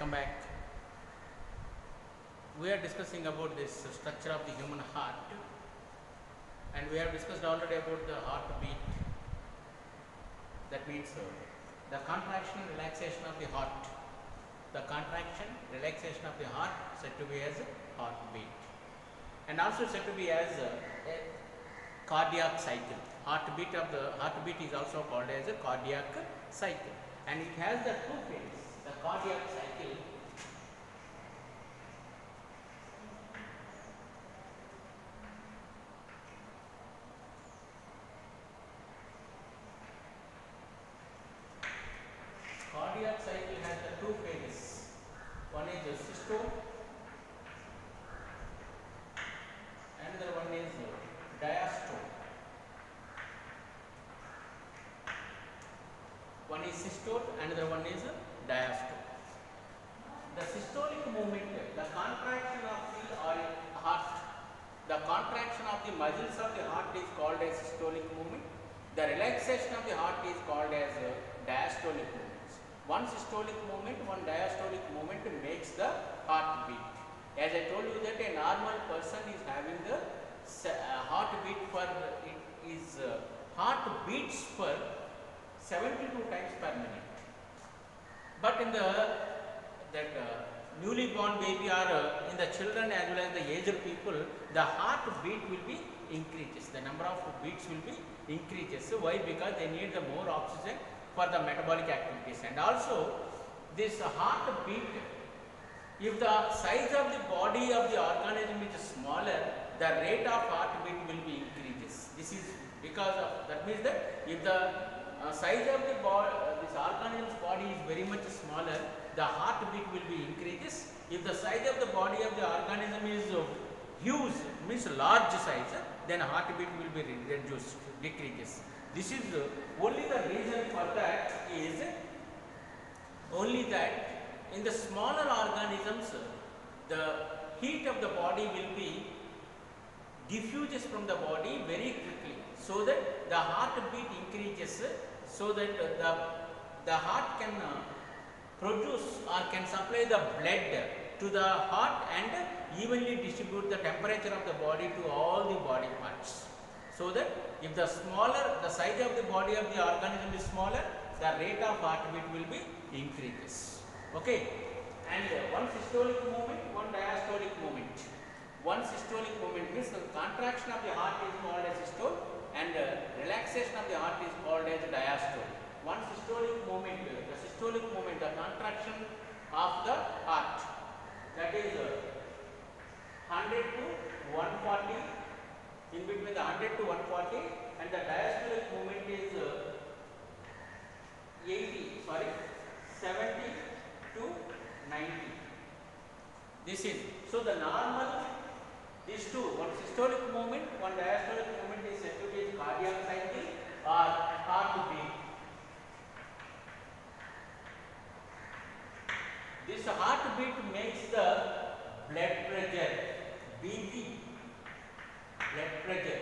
welcome back. We are discussing about this structure of the human heart and we have discussed already about the heartbeat. That means the contraction and relaxation of the heart. The contraction relaxation of the heart said to be as a heartbeat and also said to be as a, a cardiac cycle. Heartbeat of the heartbeat is also called as a cardiac cycle and it has the two phases. The cardiac cycle cardiac cycle has the two phases. One is the systole, another one is diastole. One is systole, another one is diastole. The systolic movement, the contraction of the or- heart, the contraction of the muscles of the heart is called as systolic movement. The relaxation of the heart is called as uh, diastolic movements. One systolic movement, one diastolic movement makes the heart beat. As I told you that a normal person is having the uh, heartbeat for it is uh, heart beats for 72 times per minute. But in the that uh, newly born baby or uh, in the children as well as the aged people, the heart beat will be increases. The number of beats will be increases. So why? Because they need the more oxygen for the metabolic activities. And also this heart beat, if the size of the body of the organism is smaller, the rate of heartbeat will be increases. This is because of that means that if the uh, size of the body, uh, this organism's body is very much smaller, the heartbeat will be increases. If the size of the body of the organism is uh, huge, means large size, then heartbeat will be reduced, decreases. This is uh, only the reason for that is only that in the smaller organisms, the heat of the body will be diffuses from the body very quickly so that the heartbeat increases so that the, the heart can uh, produce or can supply the blood to the heart and evenly distribute the temperature of the body to all the body parts. So that if the smaller, the size of the body of the organism is smaller, the rate of heartbeat will be increases. Okay. And uh, one systolic movement, one diastolic movement. One systolic movement means the contraction of the heart is called as systole and uh, relaxation of the heart is called as diastole. One systolic movement, uh, systolic movement, the contraction of the heart that is uh, 100 to 140 in between the 100 to 140 and the diastolic movement is uh, 80 sorry 70 to 90 this is so the normal these two one systolic movement one diastolic movement is said to be cardiac cycle or heartbeat this heartbeat makes the blood pressure bp blood pressure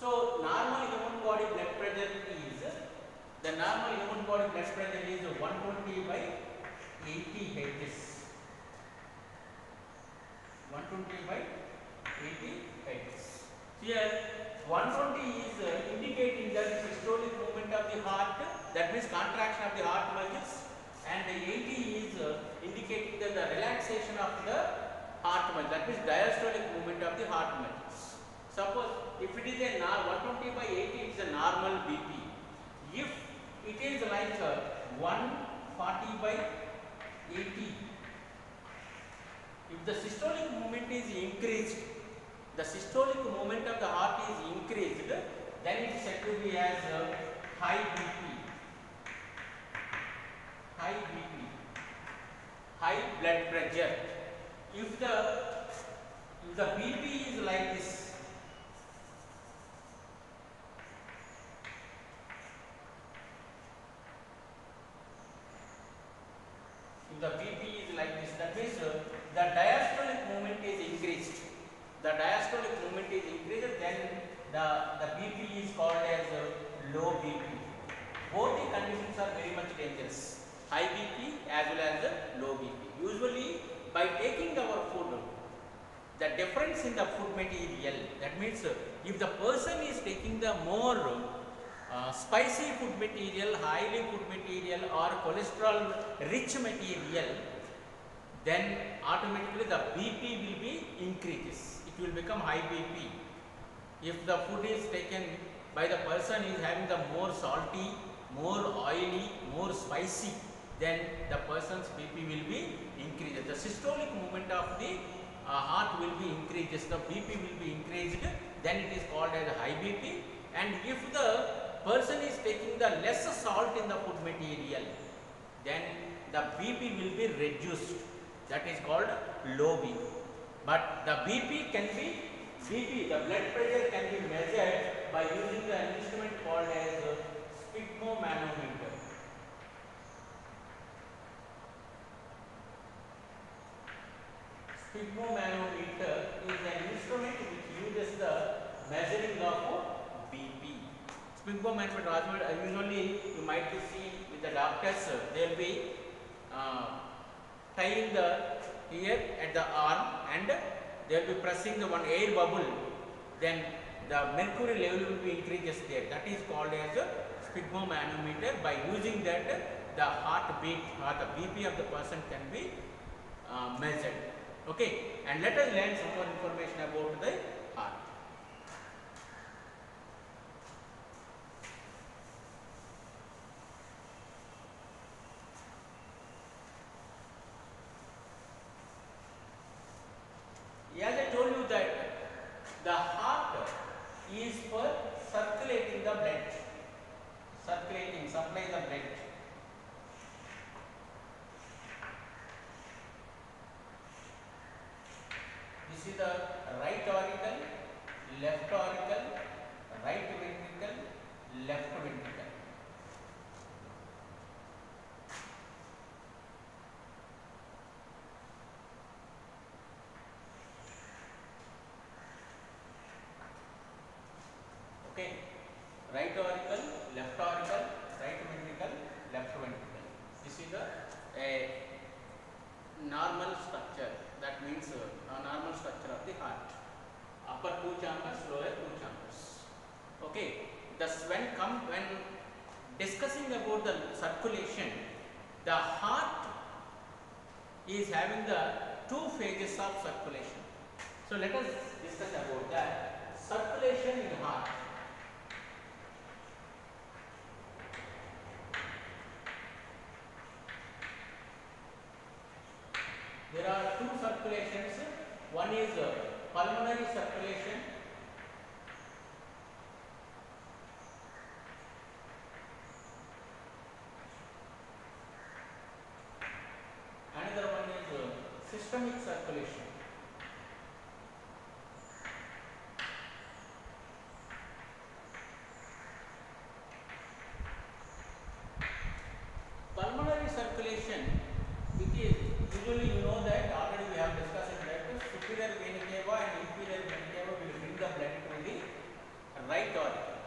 so normal human body blood pressure is the normal human body blood pressure is 120 by 80 Hz. 120 by 80 Hz. Here 120 is indicating the systolic movement of the heart, that means contraction of the heart muscles, and the 80 is uh, indicating the, the relaxation of the heart muscle, that means diastolic movement of the heart muscles. Suppose if it is a 120 by 80, it is a normal BP. If it is like uh, 140 by 80, if the systolic movement is increased, the systolic movement of the heart is increased, then it is said to be as uh, high BP. High BP. High blood pressure. If the if the BP is like this, if the BP is like this, that means uh, the diastolic movement is increased. The diastolic movement is increased, then the, the BP is called as uh, low BP. Both the conditions are very much dangerous. High BP as well as the low BP. Usually by taking our food, the difference in the food material, that means if the person is taking the more uh, spicy food material, highly food material or cholesterol rich material, then automatically the BP will be increases. It will become high BP. If the food is taken by the person is having the more salty, more oily, more spicy, then the person's BP will be increased. The systolic movement of the uh, heart will be increased, the BP will be increased, then it is called as high BP. And if the person is taking the less salt in the food material, then the BP will be reduced. That is called low BP. But the BP can be BP, the blood pressure can be measured by using the instrument called as sphygmomanometer. Sphygmomanometer is an instrument which uses the measuring of BP. Sphygmomanometer uh, usually you might see with the doctors, uh, they will be uh, tying the here at the arm and they will be pressing the one air bubble, then the mercury level will be increases there. That is called as a sphygmomanometer. By using that, the heartbeat or the BP of the person can be uh, measured. Okay, and let us learn some more information about the heart. As I told you that the heart is for circulating the blood, circulating, supply the blood. This is the right auricle, left auricle, right ventricle, left ventricle. Okay, right auricle, left auricle, right ventricle, left ventricle. This is the a normal structure. That means uh, a normal structure of the heart. Upper two chambers, lower two chambers. Okay, thus when come when discussing about the circulation, the heart is having the two phases of circulation. So let us discuss about that circulation in heart. There are two circulations. One is pulmonary circulation. Another one is uh, systemic circulation. Pulmonary circulation, it is usually you know that already we have discussed it that superior vena cava and inferior vena cava will bring the blood to the right auricle.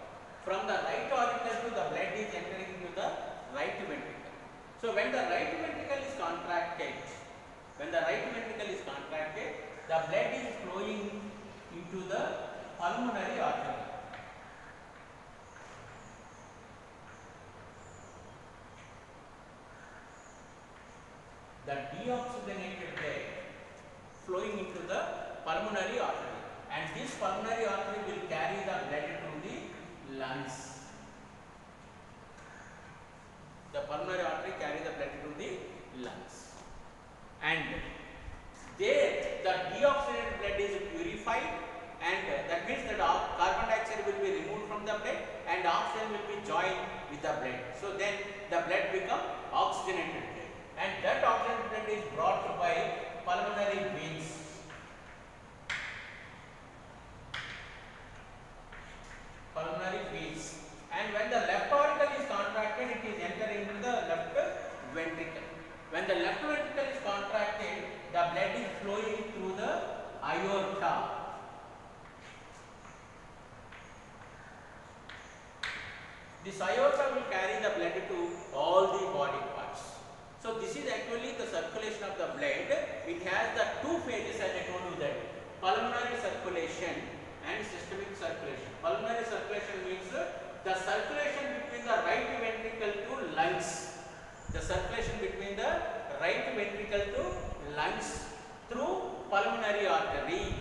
From the right auricle to the blood is entering into the right ventricle. So when the right ventricle is contracted, when the right ventricle is contracted, the blood is flowing into the pulmonary artery. the deoxygenated blood flowing into the pulmonary artery and this pulmonary artery will carry the blood to the lungs. The pulmonary artery carry the blood to the lungs and there the deoxygenated blood is purified and that means that all carbon dioxide will be removed from the blood and oxygen will be joined with the blood. So then the blood become oxygenated blood and that oxygen blood is brought by pulmonary veins. Pulmonary veins. And when the left auricle is contracted, it is entering into the left ventricle. When the left ventricle is contracted, the blood is flowing through the aorta. This aorta will carry the blood to all the body parts. So this is actually the circulation of the blood. It has the two phases as I told you that pulmonary circulation and systemic circulation. Pulmonary circulation means the circulation between the right ventricle to lungs. The circulation between the right ventricle to lungs through pulmonary artery.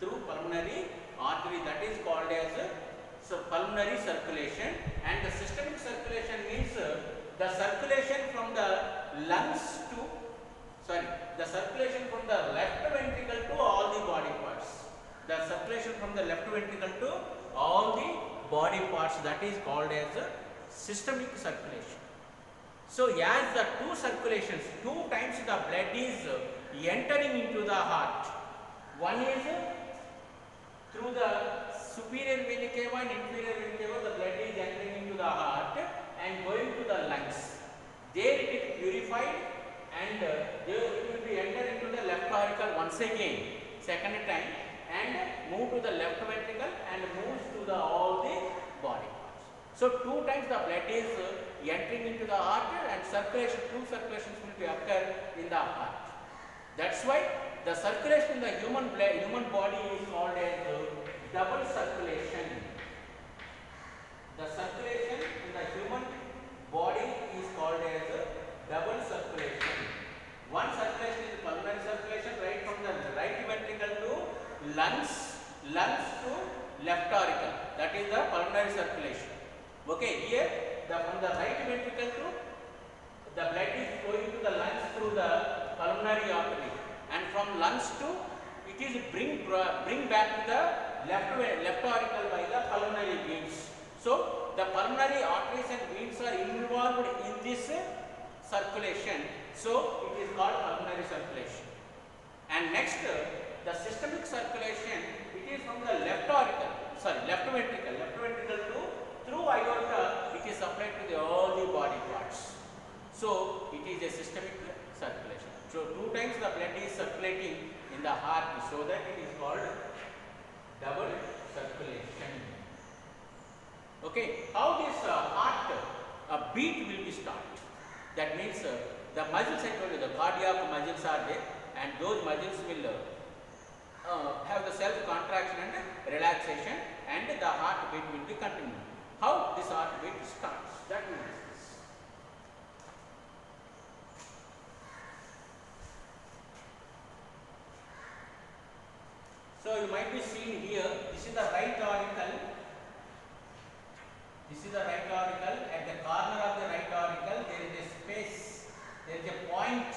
Through pulmonary artery that is called as so pulmonary circulation and the systemic circulation means uh, the circulation from the lungs to sorry the circulation from the left ventricle to all the body parts the circulation from the left ventricle to all the body parts that is called as systemic circulation. So as the two circulations two times the blood is entering into the heart. One is through the superior vena cava and inferior vena cava the blood is entering into the heart and going to the lungs. There it is purified and uh, there it will be enter into the left auricle once again. Second time and move to the left ventricle and moves to the all the body parts so two times the blood is uh, entering into the heart and circulation two circulations will be occur in the heart that's why the circulation in the human blood, human body is called as uh, double circulation. The circulation in the human body is called as uh, double circulation. One circulation is pulmonary circulation right from the right ventricle to lungs, lungs to left auricle. That is the pulmonary circulation. Okay, here the from the right ventricle to the blood is flowing to the lungs through the pulmonary artery and from lungs to it is bring bring back to the left left auricle by the pulmonary veins. So the pulmonary arteries and veins are involved in this circulation. So it is called pulmonary circulation. And next the systemic circulation it is from the left auricle sorry left ventricle left ventricle to through aorta it is supplied to the all the body parts. So it is a systemic circulation. So two times the blood is circulating in the heart so that it is called double circulation. Okay, how this uh, heart uh, beat will be start? That means uh, the muscles I told you, the cardiac muscles are there and those muscles will uh, have the self contraction and relaxation and the heartbeat will be continued. How this heartbeat starts? That means. So you might be seeing here, this is the right auricle. This is the right auricle. At the corner of the right auricle, there is a space, there is a point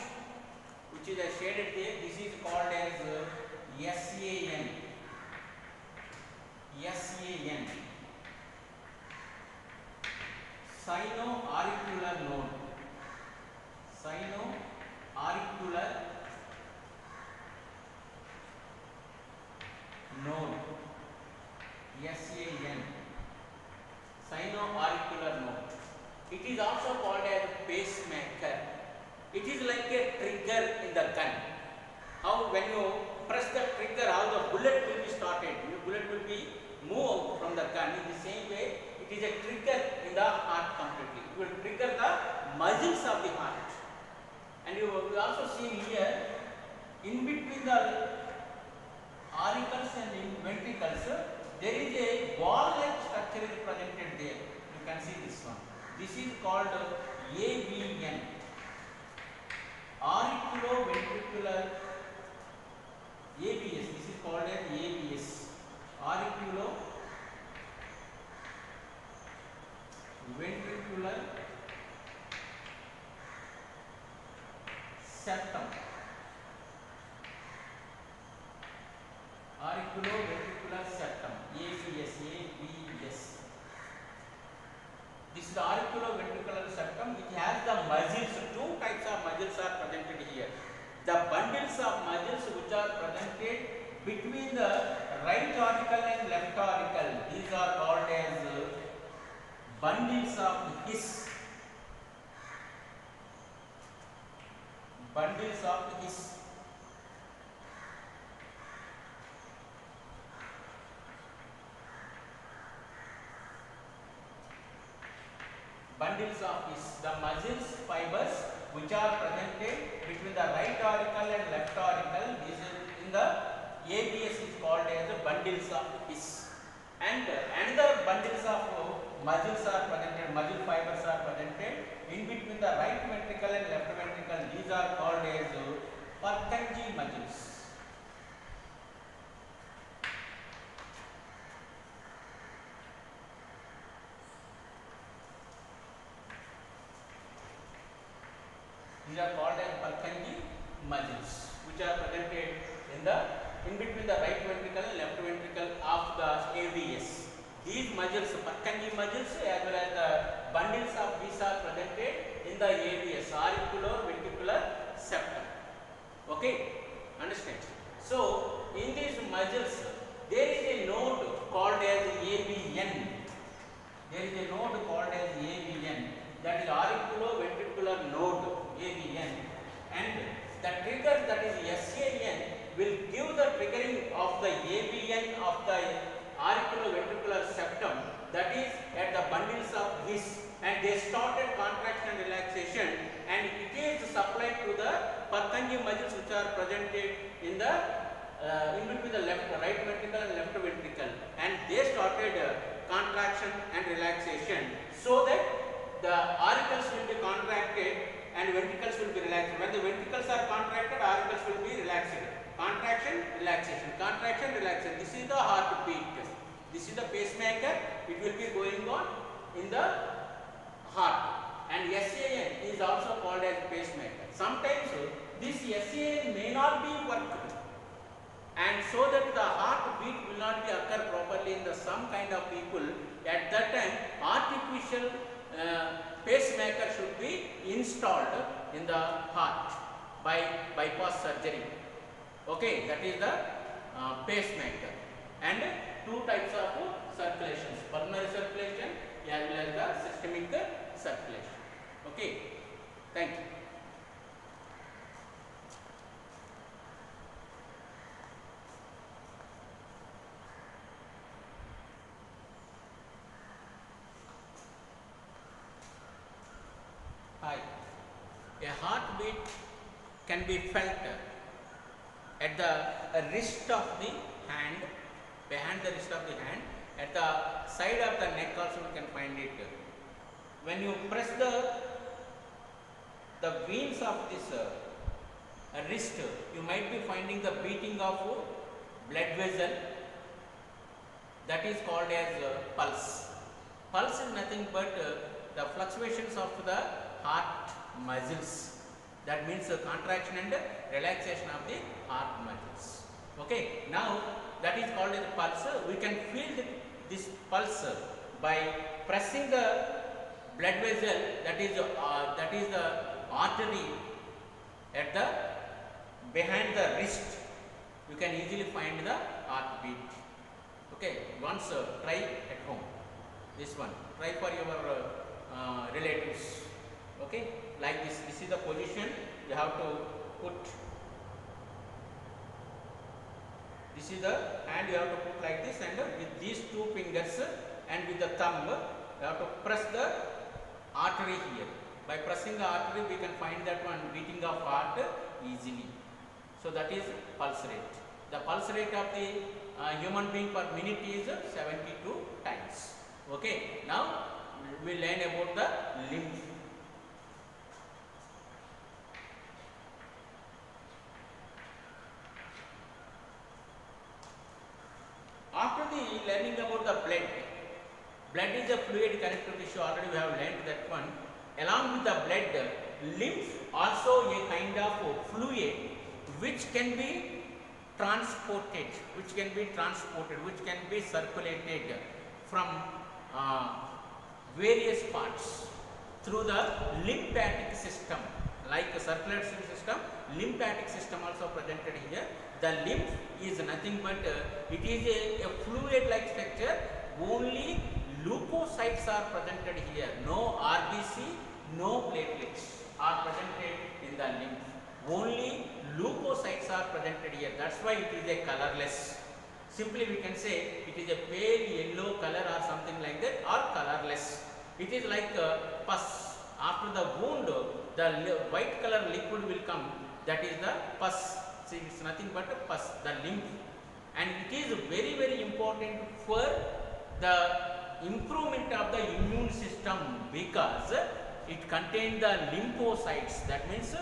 which is a shaded there. This is called as uh, SAN. SAN. Sino-auricular node. Sino-auricular node. Sino-auricular node. It is also called as pacemaker. It is like a trigger in the gun. How when you press the trigger, all the bullet will be started. The bullet will be moved from the gun. In the same way, it is a trigger in the heart completely. It will trigger the muscles of the heart. And you will also see here, in between the auricles and in ventricles, there is a ball-like structure is presented there. You can see this one. This is called AVN. Auriculoventricular AVS. This is called as AVS. Auriculo ventricular septum. Auriculoventricular septum. AVS. AVS. This is the auriculoventricular septum which has the muscles. Two types of muscles are presented here. The bundles of muscles which are presented between the right auricle and left auricle. These are called as uh, bundles of his. Bundles of his. bundles of his the muscles fibers which are presented the right auricle and left auricle. This is in the ABS is called as the bundles of His. And another bundles of muscles are presented, muscle fibers are presented in between the right ventricle and left ventricle. These are called as Purkinje muscles. These are called muscles, which are presented in the in between the right ventricle and left ventricle of the AVS. These muscles, Purkinje muscles, as well as the bundles of these are presented in the AVS, auriculoventricular septum. Okay, understand? So, in these muscles, there is a node called as AVN. There is a node called as AVN, that is auriculoventricular node, AVN. And the trigger that is SAN will give the triggering of the AVN of the auriculoventricular septum that is at the bundles of his and they started contraction and relaxation and it is supplied to the Purkinje muscles which are presented in the uh, in between the left right ventricle and left ventricle and they started uh, contraction and relaxation so that the auricles will be contracted and ventricles will be relaxed. When the ventricles are contracted, auricles will be relaxed. Contraction, relaxation, contraction, relaxation. This is the heartbeat. This is the pacemaker. It will be going on in the heart. And SAN is also called as pacemaker. Sometimes uh, this SAN may not be worked. And so that the heartbeat will not be occur properly in the some kind of people, at that time artificial uh, pacemaker should be installed in the heart by bypass surgery. Okay, that is the uh, pacemaker. And two types of circulations, pulmonary circulation as well as the systemic circulation. Okay, thank you. Hi. A heartbeat can be felt at the wrist of the hand, behind the wrist of the hand, at the side of the neck also you can find it. When you press the the veins of this uh, wrist, you might be finding the beating of blood vessel that is called as uh, pulse. Pulse is nothing but uh, the fluctuations of the heart muscles. That means the contraction and relaxation of the heart muscles. Okay. Now that is called as pulse. We can feel the, this pulse by pressing the blood vessel that is uh, that is the artery at the behind the wrist. You can easily find the heartbeat. Okay. Once uh, try at home. This one. Try for your uh, uh, relatives okay like this this is the position you have to put. This is the hand you have to put like this and with these two fingers and with the thumb you have to press the artery here. By pressing the artery we can find that one beating of heart easily. So that is pulse rate. The pulse rate of the uh, human being per minute is 72 times. Okay. Now we learn about the lymph After the learning about the blood, blood is a fluid connective tissue, already we have learned that one. Along with the blood, lymph also a kind of fluid which can be transported, which can be transported, which can be circulated from uh, various parts through the lymphatic system. Like a circulatory system lymphatic system also presented here. The lymph is nothing but uh, it is a, a fluid like structure. Only leukocytes are presented here no rbc no platelets are presented in the lymph only leukocytes are presented here that's why it is a colorless simply we can say it is a pale yellow color or something like that or colorless it is like a pus After the wound, the white color liquid will come. That is the pus. See, it's nothing but a pus, the lymph. And it is very, very important for the improvement of the immune system because it contains the lymphocytes. That means,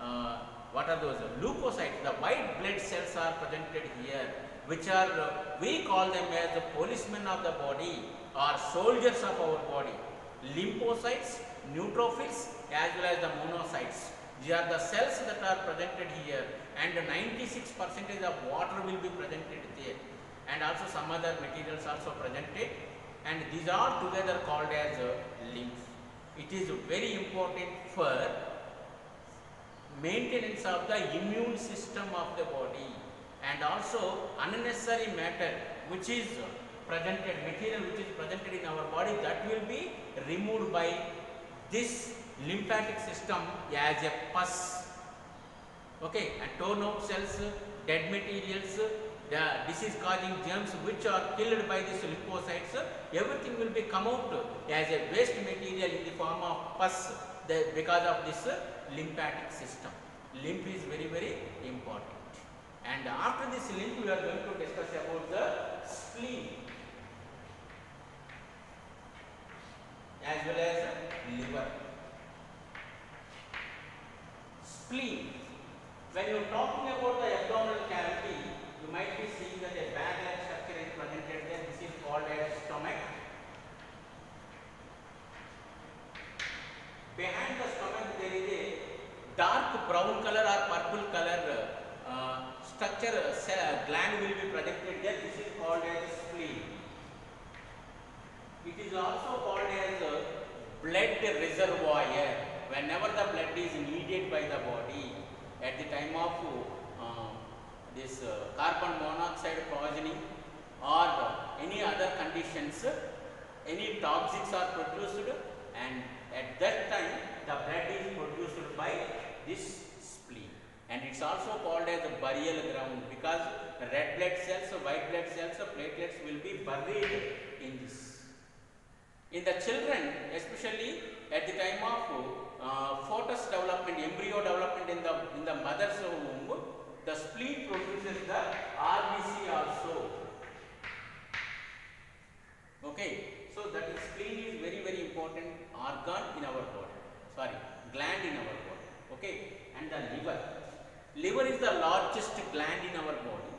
uh, what are those? Leukocytes. The white blood cells are presented here, which are, uh, we call them as the policemen of the body or soldiers of our body. Lymphocytes, neutrophils, as well as the monocytes. These are the cells that are presented here and 96 percentage of water will be presented there and also some other materials also presented and these are together called as uh, lymph. It is very important for maintenance of the immune system of the body and also unnecessary matter which is presented material which is presented in our body that will be removed by this lymphatic system as a pus okay and torn out cells dead materials the disease causing germs which are killed by these lymphocytes everything will be come out as a waste material in the form of pus the, because of this lymphatic system. Lymph is very very important. And after this lymph we are going to discuss about the spleen as well as liver. Spleen. When you are talking about the abdominal cavity, you might be seeing that a bag-like structure is presented there. This is called as stomach. Behind the stomach, there is a dark brown color or purple color uh, structure, uh, gland will be projected there. This is called as spleen. It is also called as a blood reservoir. Whenever the blood is needed by the body, at the time of uh, this uh, carbon monoxide poisoning or any other conditions, any toxins are produced and at that time the blood is produced by this spleen and it's also called as a burial ground because red blood cells, white blood cells, platelets will be buried in this. In the children, especially at the time of uh, fetus development, embryo development in the in the mother's womb, the spleen produces the RBC also. Okay, so that is spleen is very very important organ in our body. Sorry, gland in our body. Okay, and the liver. Liver is the largest gland in our body,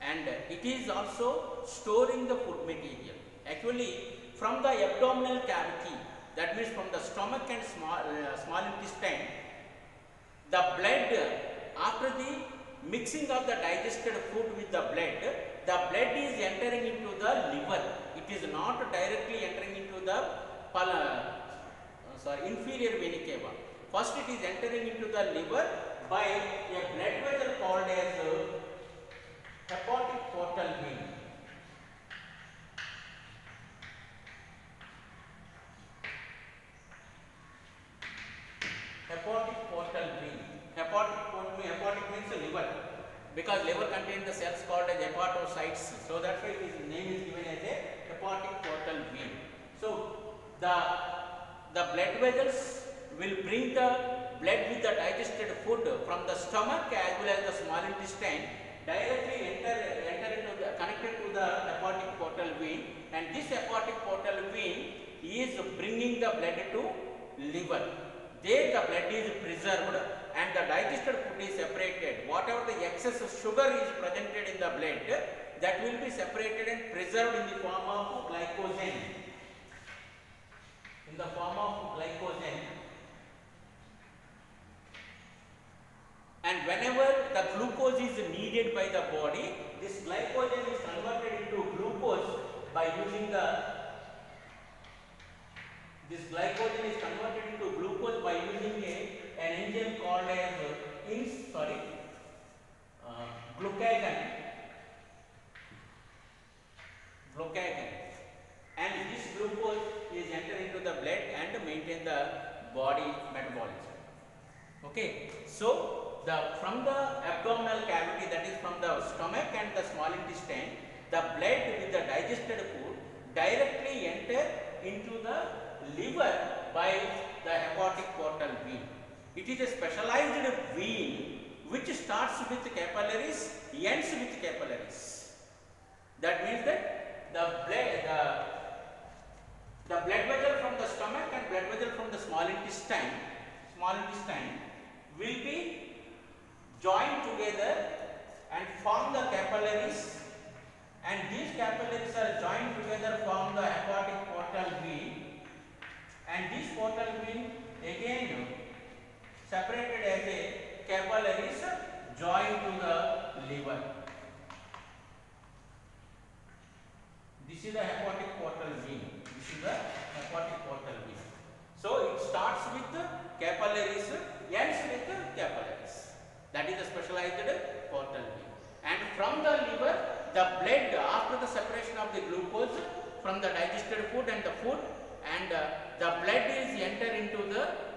and it is also storing the food material. Actually, from the abdominal cavity, that means from the stomach and small, uh, small intestine, the blood, after the mixing of the digested food with the blood, the blood is entering into the liver. It is not directly entering into the pal- uh, sorry, inferior vena cava. First it is entering into the liver by a blood vessel called as uh, hepatic portal vein. hepatic portal vein. Hepatic hepatic means liver. Because liver contains the cells called as hepatocytes. So that's why its name is given as a hepatic portal vein. So the the blood vessels will bring the blood with the digested food from the stomach as well as the small intestine directly enter enter into the connected to the hepatic portal vein and this hepatic portal vein is bringing the blood to liver there the blood is preserved and the digested food is separated. Whatever the excess sugar is presented in the blood, that will be separated and preserved in the form of glycogen. In the form of glycogen. And whenever the glucose is needed by the body, this glycogen is converted into glucose by using the this glycogen is converted into glucose by using a, an enzyme called as uh, ins, sorry, uh, glucagon. Glucagon. And this glucose is enter into the blood and maintain the body metabolism. Okay. So the from the abdominal cavity that is from the stomach and the small intestine, the blood with the digested food directly enter into the liver by the hepatic portal vein. It is a specialized vein which starts with capillaries, ends with capillaries. That means that the blood, the, the blood vessel from the stomach and blood vessel from the small intestine, small intestine will be joined together and form the capillaries and these capillaries are joined together form the hepatic portal vein and this portal vein again separated as a capillaries joined to the liver. This is the hepatic portal vein. This is the hepatic portal vein. So it starts with the capillaries, ends with the capillaries. That is the specialized portal vein. And from the liver, the blood after the separation of the glucose from the digested food and the food and uh, the blood is enter into the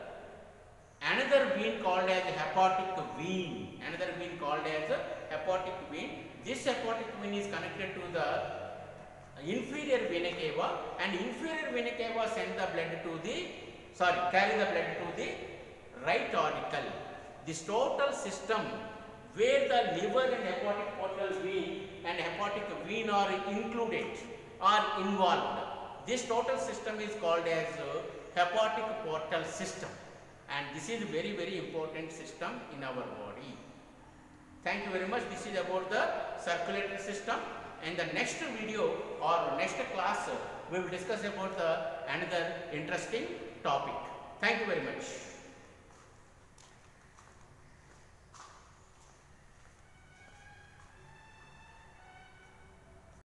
another vein called as hepatic vein. Another vein called as hepatic vein. This hepatic vein is connected to the inferior vena cava and inferior vena cava send the blood to the sorry carry the blood to the right auricle. This total system where the liver and hepatic portal vein and hepatic vein are included are involved. This total system is called as hepatic portal system and this is very very important system in our body. Thank you very much. This is about the circulatory system and the next video or next class we will discuss about the another interesting topic. Thank you very much.